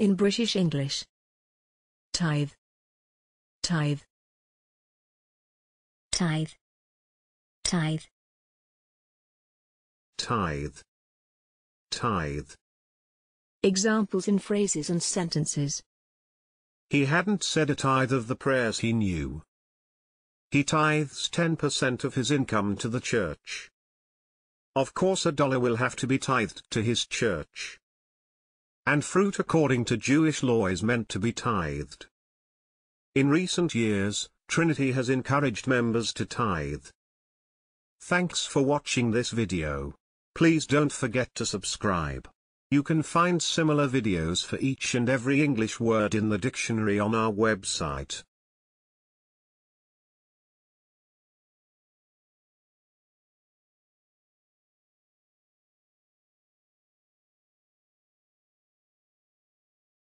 In British English. Tithe. Tithe. tithe, tithe, tithe, tithe. Examples in phrases and sentences. He hadn't said a tithe of the prayers he knew. He tithes 10% of his income to the church. Of course a dollar will have to be tithed to his church. And fruit according to Jewish law is meant to be tithed. In recent years, Trinity has encouraged members to tithe. Thanks for watching this video. Please don't forget to subscribe. You can find similar videos for each and every English word in the dictionary on our website.